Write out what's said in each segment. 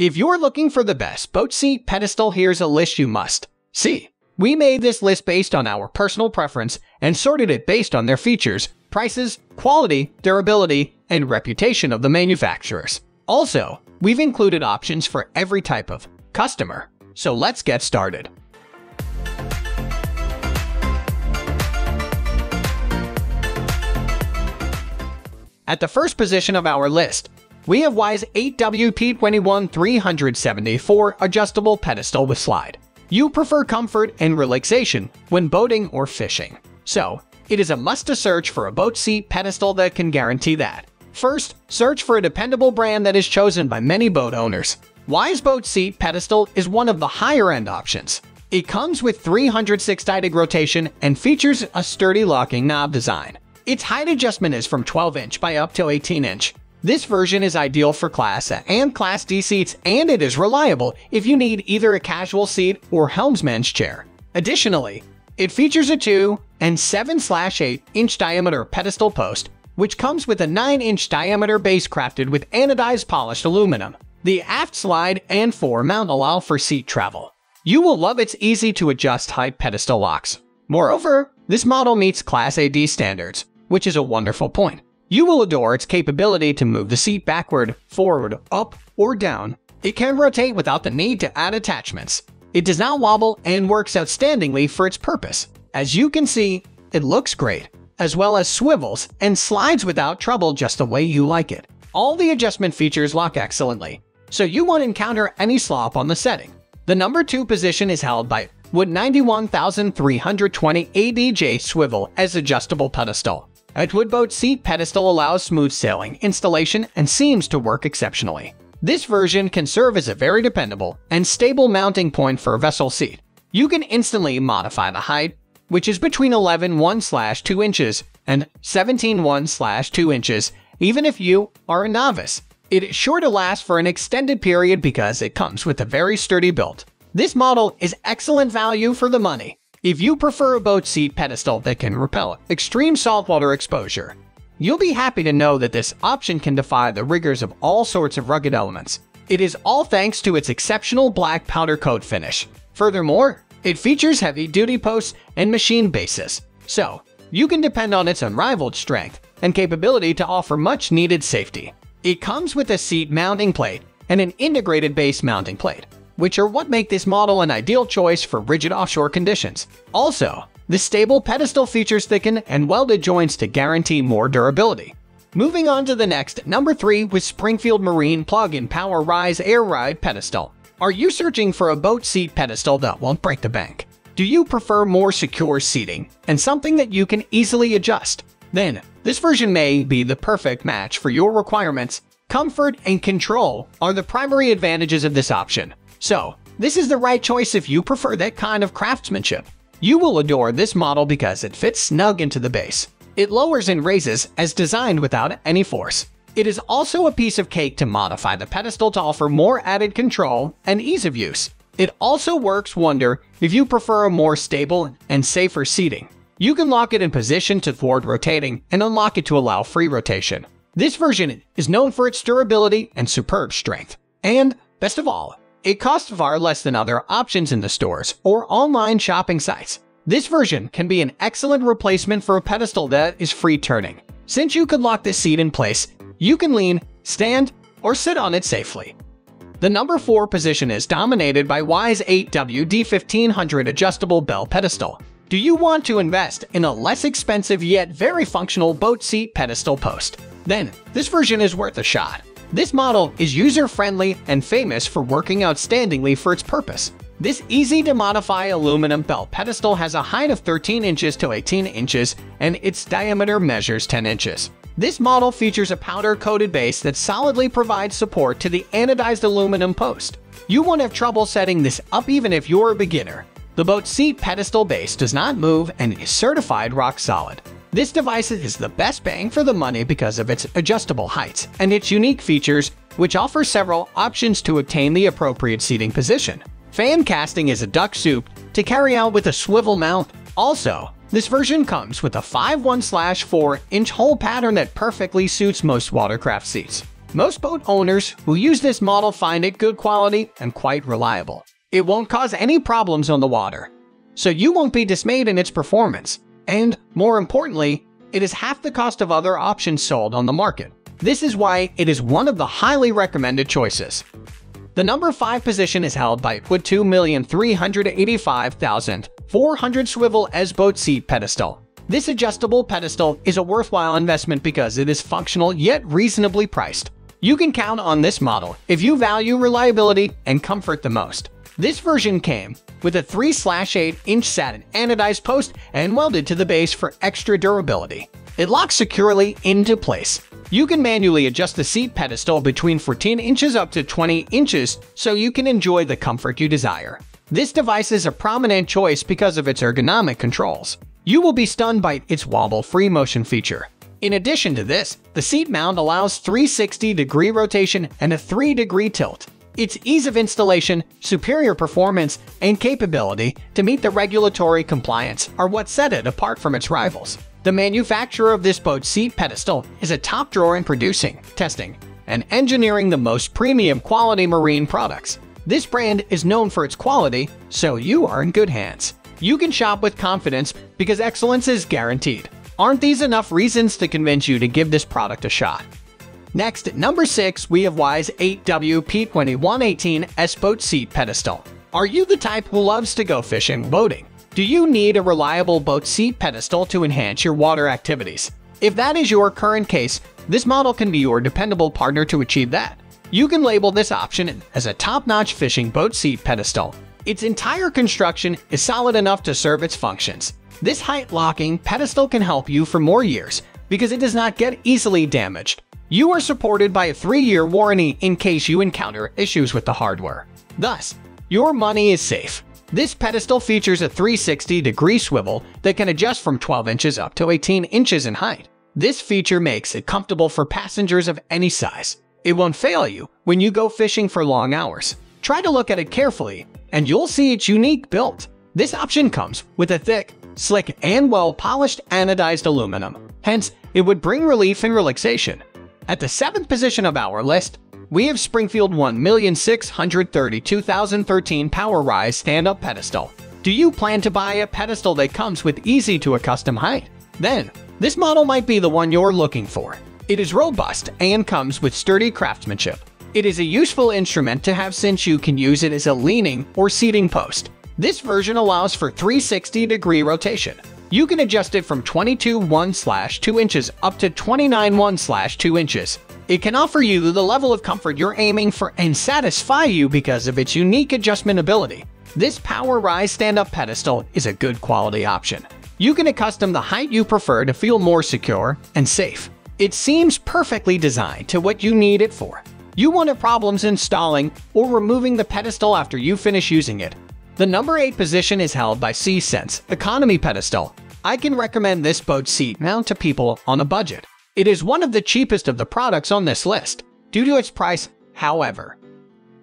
If you're looking for the best boat seat pedestal, here's a list you must see. We made this list based on our personal preference and sorted it based on their features, prices, quality, durability, and reputation of the manufacturers. Also, we've included options for every type of customer. So let's get started. At the first position of our list, we have Wise 8WP21 374 adjustable pedestal with slide. You prefer comfort and relaxation when boating or fishing. So, it is a must to search for a boat seat pedestal that can guarantee that. First, search for a dependable brand that is chosen by many boat owners. Wise Boat Seat Pedestal is one of the higher-end options. It comes with 360-degree rotation and features a sturdy locking knob design. Its height adjustment is from 12-inch by up to 18-inch, this version is ideal for Class A and Class D seats, and it is reliable if you need either a casual seat or helmsman's chair. Additionally, it features a 2 and 7-8 inch diameter pedestal post, which comes with a 9 inch diameter base crafted with anodized polished aluminum. The aft slide and floor mount allow for seat travel. You will love its easy to adjust height pedestal locks. Moreover, this model meets Class AD standards, which is a wonderful point. You will adore its capability to move the seat backward, forward, up, or down. It can rotate without the need to add attachments. It does not wobble and works outstandingly for its purpose. As you can see, it looks great, as well as swivels and slides without trouble just the way you like it. All the adjustment features lock excellently, so you won't encounter any slop on the setting. The number 2 position is held by Attwood 91320 ADJ Swivl-Eze adjustable pedestal. Attwood boat seat pedestal allows smooth sailing, installation, and seems to work exceptionally. This version can serve as a very dependable and stable mounting point for a vessel seat. You can instantly modify the height, which is between 11 1/2 inches and 17 1/2 inches, even if you are a novice. It is sure to last for an extended period because it comes with a very sturdy build. This model is excellent value for the money. If you prefer a boat seat pedestal that can repel extreme saltwater exposure, you'll be happy to know that this option can defy the rigors of all sorts of rugged elements. It is all thanks to its exceptional black powder coat finish. Furthermore, it features heavy-duty posts and machine bases, so you can depend on its unrivaled strength and capability to offer much-needed safety. It comes with a seat mounting plate and an integrated base mounting plate, which are what make this model an ideal choice for rigid offshore conditions. Also, the stable pedestal features thickened and welded joints to guarantee more durability. Moving on to the next, number 3 with Springfield Marine Plug-in Power Rise Air Ride Pedestal. Are you searching for a boat seat pedestal that won't break the bank? Do you prefer more secure seating and something that you can easily adjust? Then, this version may be the perfect match for your requirements. Comfort and control are the primary advantages of this option. So, this is the right choice if you prefer that kind of craftsmanship. You will adore this model because it fits snug into the base. It lowers and raises as designed without any force. It is also a piece of cake to modify the pedestal to offer more added control and ease of use. It also works wonder if you prefer a more stable and safer seating. You can lock it in position to thwart rotating and unlock it to allow free rotation. This version is known for its durability and superb strength. And, best of all, it costs far less than other options in the stores or online shopping sites. This version can be an excellent replacement for a pedestal that is free turning. Since you could lock this seat in place, you can lean, stand, or sit on it safely. The number 4 position is dominated by Wise 8WD1500 adjustable bell pedestal. Do you want to invest in a less expensive yet very functional boat seat pedestal post? Then, this version is worth a shot. This model is user-friendly and famous for working outstandingly for its purpose. This easy-to-modify aluminum bell pedestal has a height of 13 inches to 18 inches and its diameter measures 10 inches. This model features a powder-coated base that solidly provides support to the anodized aluminum post. You won't have trouble setting this up even if you're a beginner. The boat seat pedestal base does not move and is certified rock solid. This device is the best bang for the money because of its adjustable heights and its unique features, which offer several options to obtain the appropriate seating position. Fan casting is a duck soup to carry out with a swivel mount. Also, this version comes with a 5 1-4 inch hole pattern that perfectly suits most watercraft seats. Most boat owners who use this model find it good quality and quite reliable. It won't cause any problems on the water, so you won't be dismayed in its performance. And, more importantly, it is half the cost of other options sold on the market. This is why it is one of the highly recommended choices. The number 5 position is held by with 2,385,400 Swivl-Eze boat seat pedestal. This adjustable pedestal is a worthwhile investment because it is functional yet reasonably priced. You can count on this model if you value reliability and comfort the most. This version came with a 3-8-inch satin anodized post and welded to the base for extra durability. It locks securely into place. You can manually adjust the seat pedestal between 14 inches up to 20 inches so you can enjoy the comfort you desire. This device is a prominent choice because of its ergonomic controls. You will be stunned by its wobble-free motion feature. In addition to this, the seat mount allows 360-degree rotation and a 3-degree tilt. Its ease of installation, superior performance, and capability to meet the regulatory compliance are what set it apart from its rivals. The manufacturer of this boat seat pedestal is a top drawer in producing, testing, and engineering the most premium quality marine products. This brand is known for its quality, so you are in good hands. You can shop with confidence because excellence is guaranteed. Aren't these enough reasons to convince you to give this product a shot? Next, at number 6, we have Wise 8W P2118 S-Boat Seat Pedestal. Are you the type who loves to go fishing, boating, do you need a reliable boat seat pedestal to enhance your water activities? If that is your current case, this model can be your dependable partner to achieve that. You can label this option as a top-notch fishing boat seat pedestal. Its entire construction is solid enough to serve its functions. This height-locking pedestal can help you for more years because it does not get easily damaged. You are supported by a 3-year warranty in case you encounter issues with the hardware. Thus, your money is safe. This pedestal features a 360-degree swivel that can adjust from 12 inches up to 18 inches in height. This feature makes it comfortable for passengers of any size. It won't fail you when you go fishing for long hours. Try to look at it carefully, and you'll see its unique build. This option comes with a thick, slick, and well-polished anodized aluminum. Hence, it would bring relief and relaxation. At the seventh position of our list, we have Springfield 1,632,013 Power Rise stand-up pedestal. Do you plan to buy a pedestal that comes with easy to custom height? Then, this model might be the one you're looking for. It is robust and comes with sturdy craftsmanship. It is a useful instrument to have since you can use it as a leaning or seating post. This version allows for 360 degree rotation. You can adjust it from 22 1/2 inches up to 29 1/2 inches. It can offer you the level of comfort you're aiming for and satisfy you because of its unique adjustment ability. This Power Rise stand-up pedestal is a good quality option. You can accustom the height you prefer to feel more secure and safe. It seems perfectly designed to what you need it for. You won't have problems installing or removing the pedestal after you finish using it. The number 8 position is held by SeaSense Economy Pedestal. I can recommend this boat seat mount to people on a budget. It is one of the cheapest of the products on this list, due to its price, however.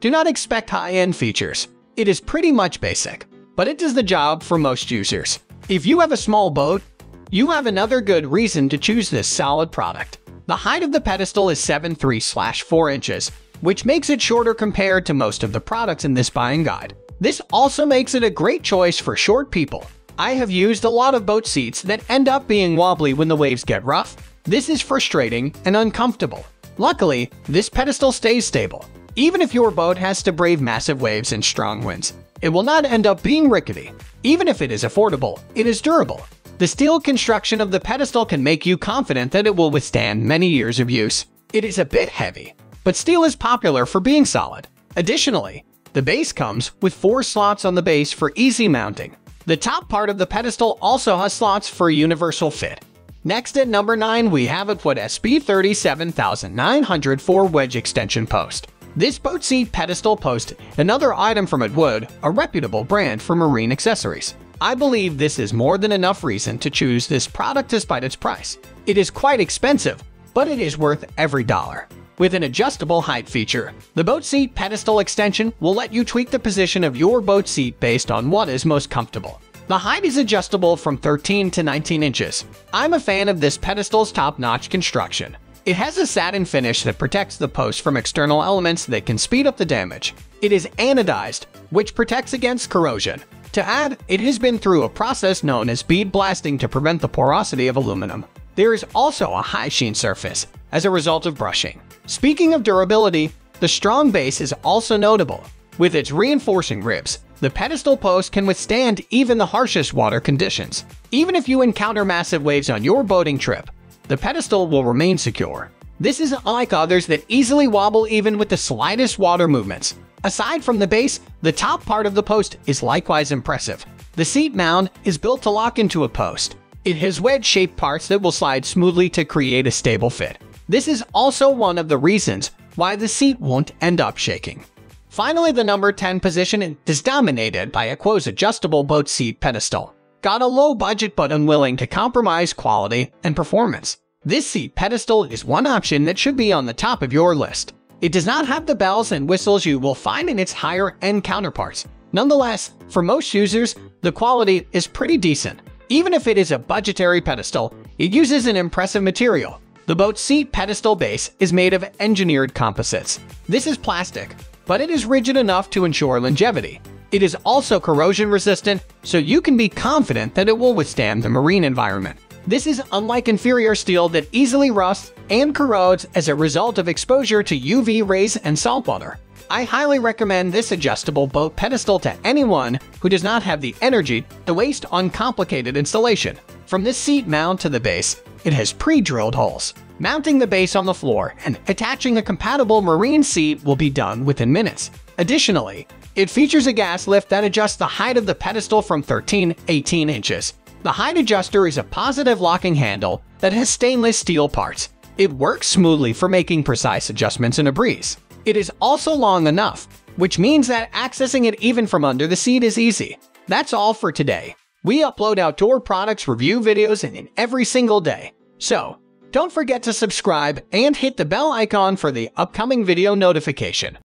Do not expect high-end features. It is pretty much basic, but it does the job for most users. If you have a small boat, you have another good reason to choose this solid product. The height of the pedestal is 7.3/4 inches, which makes it shorter compared to most of the products in this buying guide. This also makes it a great choice for short people. I have used a lot of boat seats that end up being wobbly when the waves get rough, this is frustrating and uncomfortable. Luckily, this pedestal stays stable. Even if your boat has to brave massive waves and strong winds, it will not end up being rickety. Even if it is affordable, it is durable. The steel construction of the pedestal can make you confident that it will withstand many years of use. It is a bit heavy, but steel is popular for being solid. Additionally, the base comes with four slots on the base for easy mounting. The top part of the pedestal also has slots for universal fit, Next at number 9, we have Attwood SB37904 wedge extension post. This boat seat pedestal post, another item from Attwood, a reputable brand for marine accessories. I believe this is more than enough reason to choose this product despite its price. It is quite expensive, but it is worth every dollar. With an adjustable height feature, the boat seat pedestal extension will let you tweak the position of your boat seat based on what is most comfortable. The height is adjustable from 13 to 19 inches. I'm a fan of this pedestal's top-notch construction. It has a satin finish that protects the post from external elements that can speed up the damage. It is anodized, which protects against corrosion. To add, it has been through a process known as bead blasting to prevent the porosity of aluminum. There is also a high sheen surface as a result of brushing. Speaking of durability, the strong base is also notable. With its reinforcing ribs, the pedestal post can withstand even the harshest water conditions. Even if you encounter massive waves on your boating trip, the pedestal will remain secure. This is unlike others that easily wobble even with the slightest water movements. Aside from the base, the top part of the post is likewise impressive. The seat mound is built to lock into a post. It has wedge-shaped parts that will slide smoothly to create a stable fit. This is also one of the reasons why the seat won't end up shaking. Finally, the number 10 position is dominated by AQUOS adjustable boat seat pedestal. Got a low budget but unwilling to compromise quality and performance. This seat pedestal is one option that should be on the top of your list. It does not have the bells and whistles you will find in its higher-end counterparts. Nonetheless, for most users, the quality is pretty decent. Even if it is a budgetary pedestal, it uses an impressive material. The boat seat pedestal base is made of engineered composites. This is plastic, but it is rigid enough to ensure longevity. It is also corrosion resistant, so you can be confident that it will withstand the marine environment. This is unlike inferior steel that easily rusts and corrodes as a result of exposure to UV rays and saltwater. I highly recommend this adjustable boat pedestal to anyone who does not have the energy to waste on complicated installation. From this seat mount to the base, it has pre-drilled holes. Mounting the base on the floor and attaching a compatible marine seat will be done within minutes. Additionally, it features a gas lift that adjusts the height of the pedestal from 13 18 inches the height adjuster is a positive locking handle that has stainless steel parts. It works smoothly for making precise adjustments in a breeze. It is also long enough, which means that accessing it even from under the seat is easy. That's all for today. We upload outdoor products review videos in every single day. So, don't forget to subscribe and hit the bell icon for the upcoming video notification.